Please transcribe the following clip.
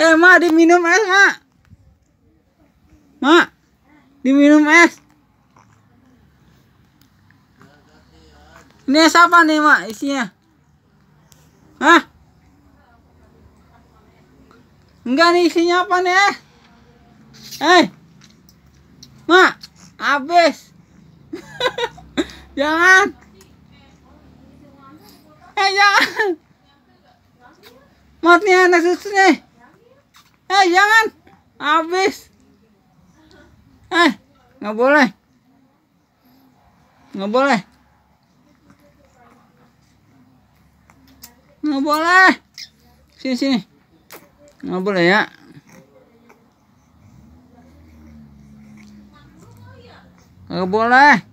Eh, Mak, diminum es, Mak. Mak, diminum es. Ini es apa nih, Mak, isinya? Hah? Enggak nih isinya apa nih, eh? Eh. Mak, habis. jangan. Eh, jangan. Mati anak susu nih. Eh, jangan. Habis. Eh, nggak boleh. Nggak boleh. Nggak boleh. Sini, sini. Nggak boleh ya. Nggak boleh.